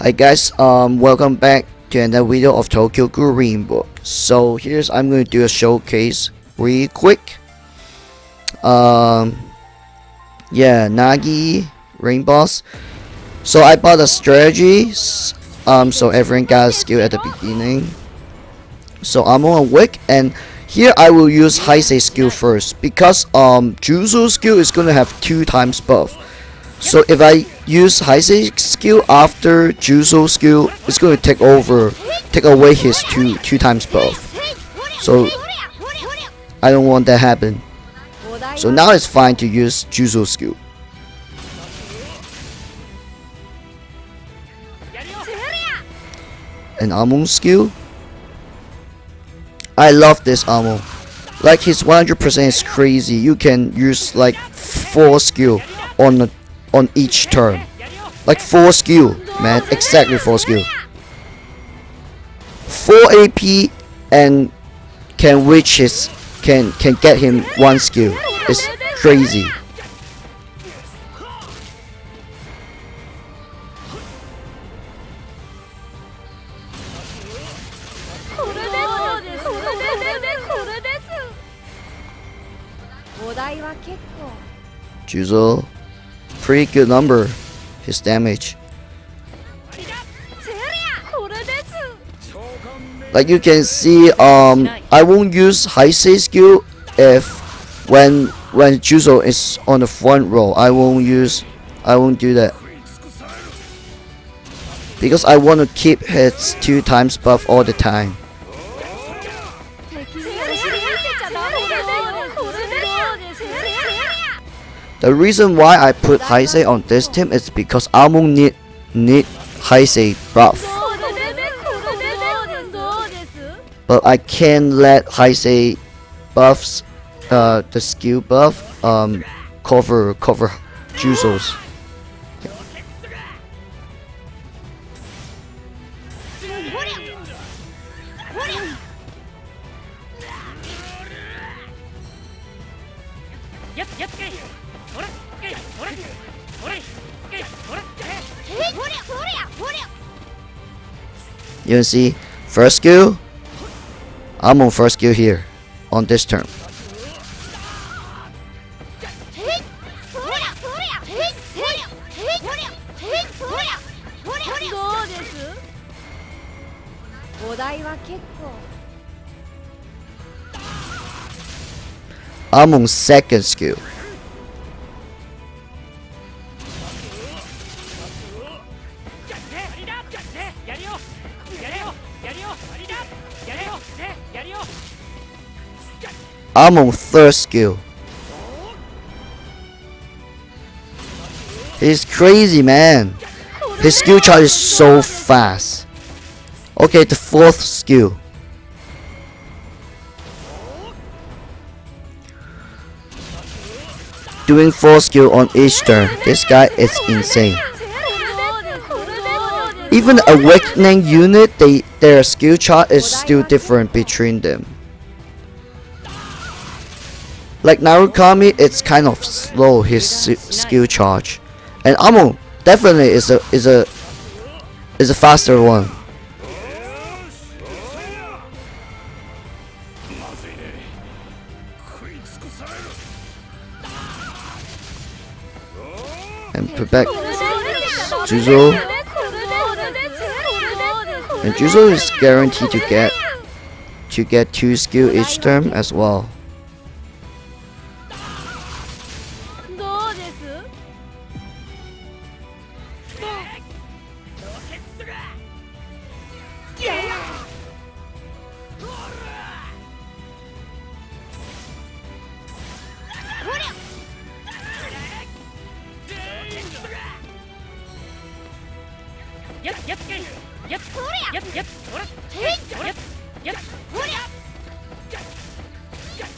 Hi guys, um, welcome back to another video of Tokyo Ghoul re invoke. So here's I'm going to do a showcase real quick. Um, yeah, Naki Raid Boss. So I bought a strategy. Um, so everyone got a skill at the beginning. So I'm on a wick and here I will use Haise skill first because um Juuzou skill is gonna have two times buff. So if I use Haise skill after Juuzou skill, it's going to take over, take away his two two times buff. So I don't want that happen. So now it's fine to use Juuzou skill. An Amon skill. I love this Amon. Like his 100% is crazy. You can use like four skill on the on each turn. Like 4 skill, man. Exactly 4 skill. 4 AP and can reach his can can get him one skill. It's crazy. Juuzou pretty good number, his damage. Like you can see, um, I won't use Haise skill if when when Juuzou is on the front row. I won't use, I won't do that because I want to keep his two times buff all the time. The reason why I put Haise on this team is because Amon need need Haise buff. But I can't let Haise buffs uh the skill buff um cover cover Juuzou's. You can see first skill. Amon first skill here on this turn. Amon second skill. Amon third skill. He's crazy, man. His skill charge is so fast. Okay, the fourth skill. Doing four skill on each turn. This guy is insane. Even awakening unit, they their skill charge is still different between them. Like Narukami, it's kind of slow his skill charge, and Amon definitely is a is a is a faster one. And back Juuzou. And Juuzou is guaranteed to get to get two skill each turn as well.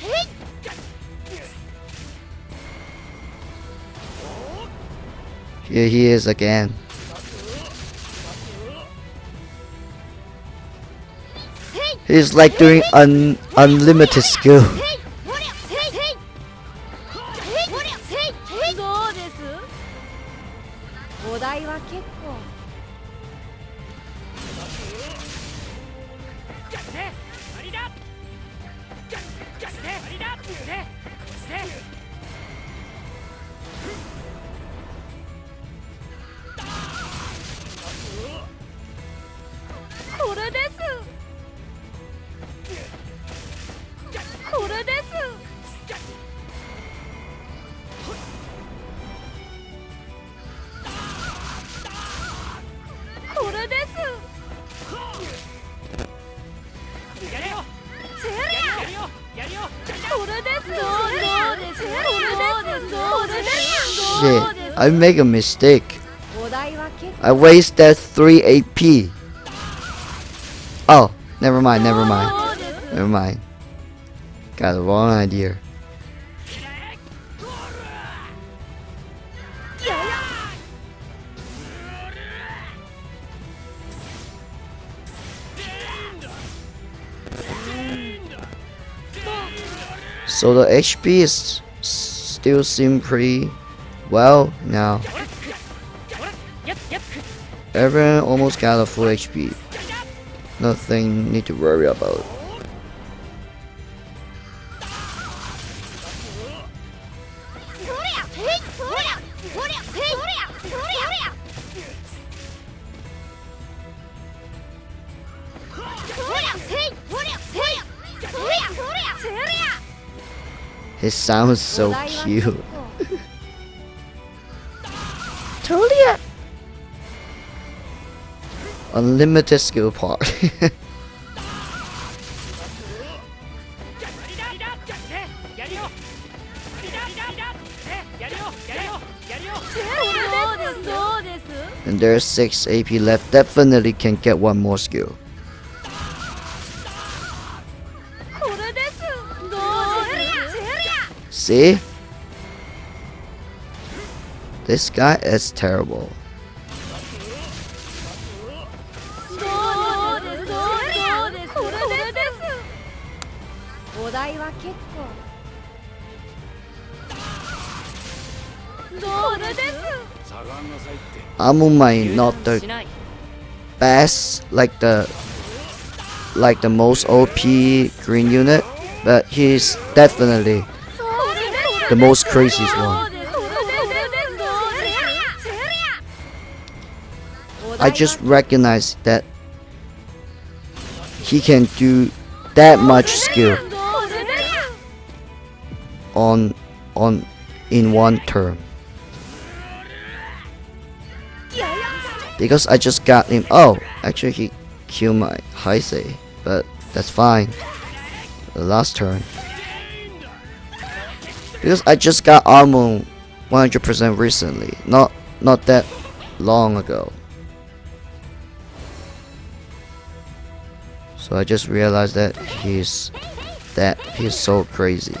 Hey! Here he is again. He's like doing un unlimited skill. shit. I make a mistake. I waste that 3 AP. Oh, never mind, never mind. Never mind. Got the wrong idea. So the HP is still seem pretty well, now. Everyone almost got a full HP. Nothing need to worry about. His sound is so cute. Unlimited skill part. and there's 6 AP left. Definitely can get one more skill. See? This guy is terrible. Amon might not the best, like the like the most OP green unit, but he's definitely the most craziest one. I just recognize that he can do that much skill on on in one turn. Because I just got him. Oh, actually he killed my Haise, but that's fine. The last turn. Because I just got Amon 100% recently, not not that long ago. So I just realized that he's that he's so crazy.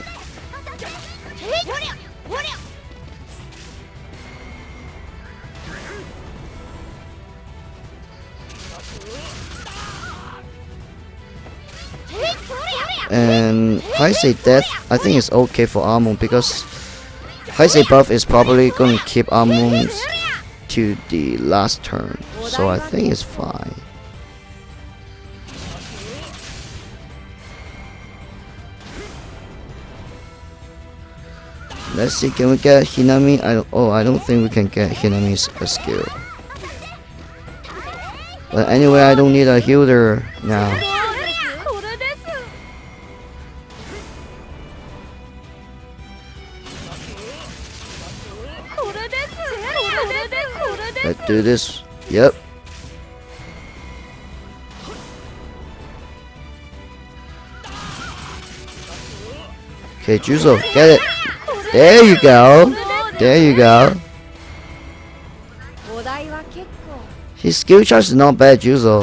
And Haise death, I think it's okay for ah Amon because Haise buff is probably going to keep ah Amon to the last turn. So I think it's fine. Let's see, can we get Hinami? I oh, I don't think we can get Hinami's a skill. But anyway, I don't need a healer now. Let's do this. Yep. Okay, Juuzou, get it. There you go. There you go. His skill charge is not bad, Juuzou.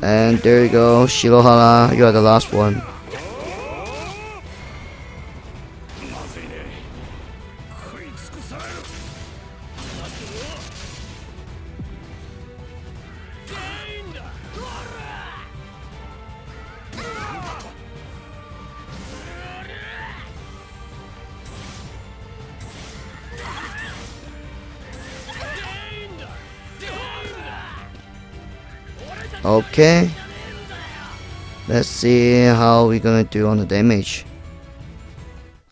And there you go, Shinohara, you are the last one. Okay. Let's see how we're gonna do on the damage.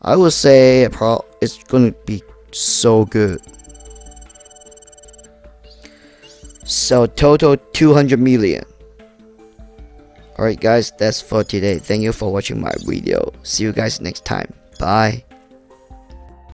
I would say it's gonna be so good. So total 200 million. Alright guys, that's for today. Thank you for watching my video. See you guys next time. Bye.